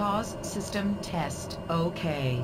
TOS system test OK.